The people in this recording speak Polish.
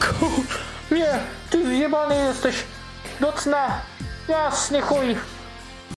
Kur... Nie, ty zjebany jesteś. Nocna. Jasny chuj.